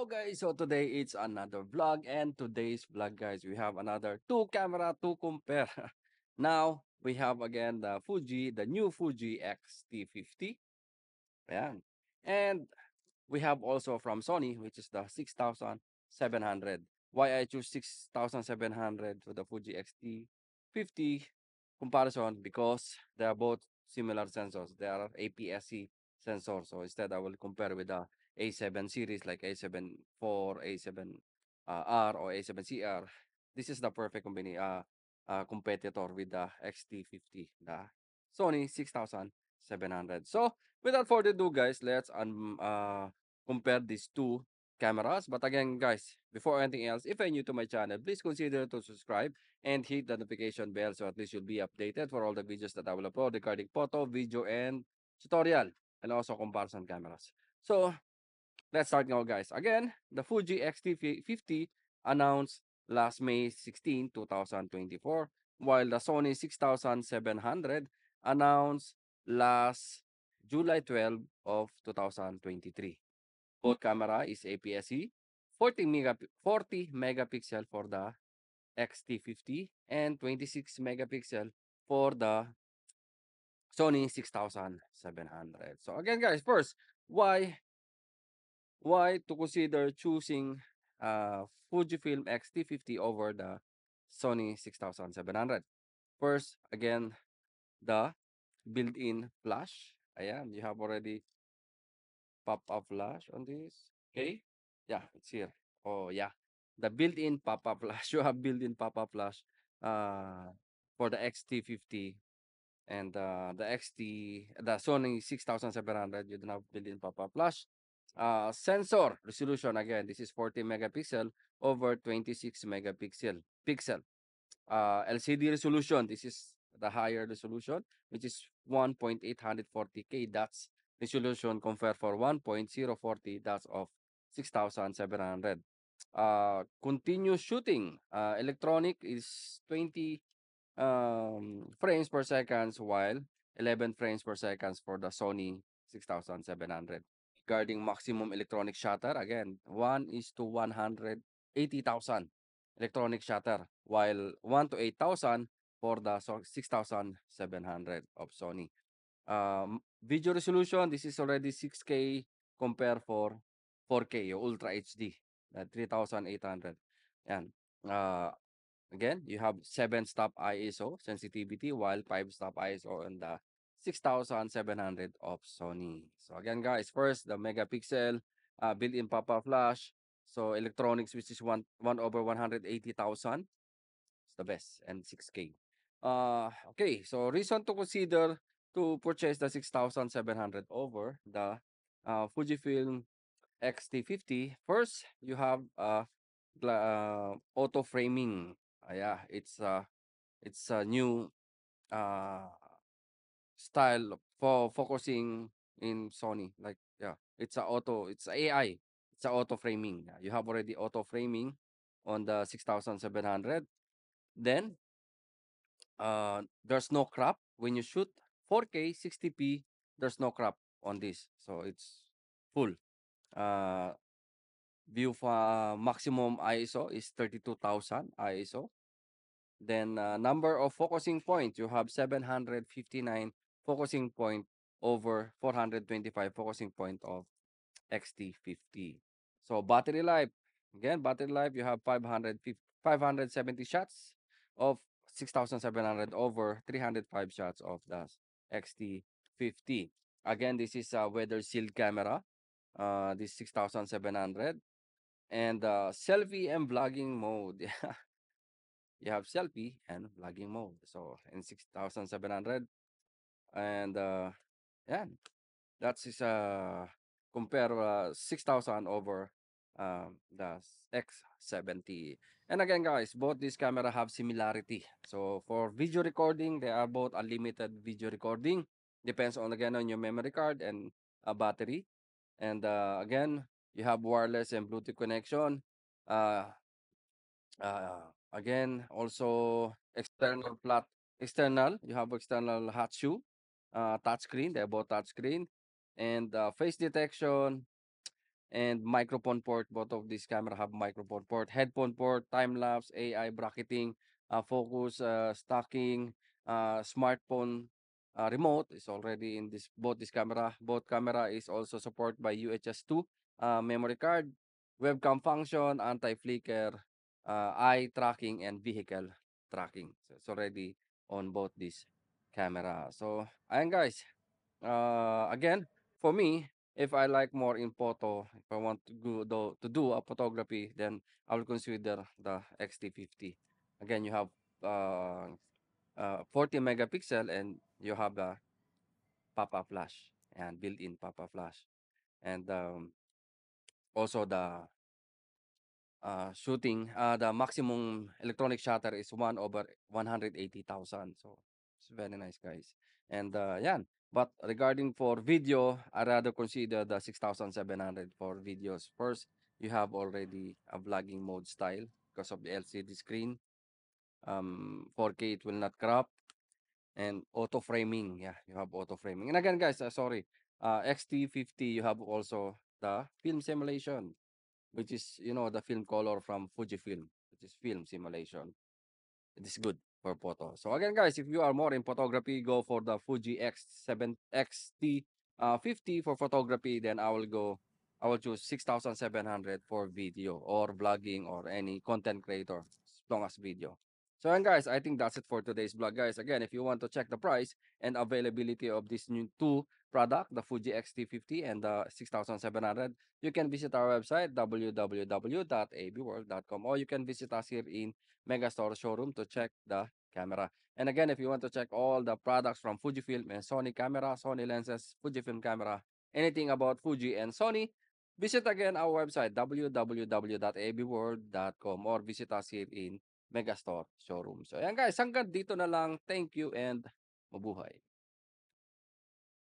Hello guys, so today it's another vlog and today's vlog guys we have another two camera to compare. now we have again the Fuji, the new Fuji X-T50. Ayan. And we have also from Sony which is the 6700. Why I choose 6700 for the Fuji X-T50 comparison because they are both similar sensors. They are APS-C sensors. So instead I will compare with the A7 series like A7 IV, A7 uh, R or A7 CR. This is the perfect company uh, uh, competitor with the XT50, the Sony 6700. So without further ado guys, let's um, uh, compare these two cameras. But again guys, before anything else, if you're new to my channel, please consider to subscribe and hit the notification bell so at least you'll be updated for all the videos that I will upload regarding photo, video, and tutorial and also comparison cameras. So let's start now guys. Again, the Fuji X-T50 announced last May 16, 2024, while the Sony 6700 announced last July 12 of 2023. Both camera is APS-C, 40, megap 40 megapixel for the X-T50 and 26 megapixel for the Sony 6700. So again guys, first, why why to consider choosing uh, Fujifilm X-T50 over the Sony 6700? First, again, the built-in flash. Ayan, you have already pop-up flash on this. Okay? Yeah, it's here. Oh, yeah. The built-in pop-up flash. You have built-in pop-up flash uh, for the X-T50 and uh, the XT, the Sony 6700, you don't have built-in pop-up flash. Uh, sensor resolution, again, this is 40 megapixel over 26 megapixel. Pixel. Uh, LCD resolution, this is the higher resolution, which is 1.840k. That's resolution compared for 1.040. That's of 6700. Uh, continuous shooting, uh, electronic is 20 um, frames per second, while 11 frames per seconds for the Sony 6700. Regarding maximum electronic shutter, again, 1 is to 180,000 electronic shutter, while 1 to 8,000 for the 6700 of Sony. Um, video resolution, this is already 6K compare for 4K, Ultra HD, uh, 3800. Yan. Uh, Again, you have 7-stop ISO sensitivity while 5-stop ISO on the 6700 of Sony. So again guys, first the megapixel uh, built-in pop-up flash. So electronics which is 1, 1 over 180,000. It's the best and 6K. Uh, okay, so reason to consider to purchase the 6700 over the uh, Fujifilm X-T50. First, you have uh, uh, auto framing yeah, it's uh it's a new uh style for focusing in Sony. Like yeah, it's a auto, it's AI, it's a auto framing. You have already auto framing on the 6700. Then uh there's no crop when you shoot 4K 60p. There's no crop on this, so it's full. Uh, view for maximum ISO is 32,000 ISO. Then uh, number of focusing points, you have 759 focusing point over 425 focusing point of XT50. So battery life, again, battery life, you have 550, 570 shots of 6700 over 305 shots of the XT50. Again, this is a weather sealed camera. Uh, this 6700 and uh, selfie and vlogging mode. Yeah. you have selfie and vlogging mode. So in 6700 and uh, yeah, that's is uh compare uh, 6000 over um, the X70. And again guys, both these camera have similarity. So for video recording, they are both unlimited video recording. Depends on again on your memory card and a battery. And uh, again, you have wireless and Bluetooth connection. Uh, uh, again, also external flat external. You have external shoe, uh, touch screen. They're both touch screen, and uh, face detection. and microphone port. Both of these camera have microphone port, headphone port, time lapse, AI bracketing, uh, focus, uh, stacking, uh, smartphone uh, remote is already in this both this camera. Both camera is also supported by UHS 2 uh, memory card, webcam function, anti-flicker, uh, eye tracking, and vehicle tracking. So it's already on both this camera. So, ayan guys. Uh, again, for me, if I like more in photo, if I want to go do, to do a photography, then I will consider the XT50. Again, you have uh, uh, 40 megapixel and you have the pop-up flash and built-in pop-up flash. And um, also the uh, shooting, uh, the maximum electronic shutter is 1 over 180,000. So it's very nice, guys. And uh, yan. But regarding for video, I rather consider the 6700 for videos. First, you have already a vlogging mode style because of the LCD screen. Um, 4K it will not crop and auto framing. Yeah, you have auto framing. And again, guys, uh, sorry, uh, XT50 you have also the film simulation which is you know the film color from Fujifilm, which is film simulation. It is good for photo. So again, guys, if you are more in photography, go for the Fuji X7 XT uh, 50 for photography. Then I will go. I will choose 6700 for video or vlogging or any content creator as long as video. So and guys, I think that's it for today's vlog, guys. Again, if you want to check the price and availability of this new two product, the Fuji X-T50 and the 6700, you can visit our website www.abworld.com or you can visit us here in Megastore showroom to check the camera. And again, if you want to check all the products from Fujifilm and Sony camera, Sony lenses, Fujifilm camera, anything about Fuji and Sony, visit again our website www.abworld.com or visit us here in Megastore showroom. So ayan guys, hanggang dito na lang. Thank you and mabuhay.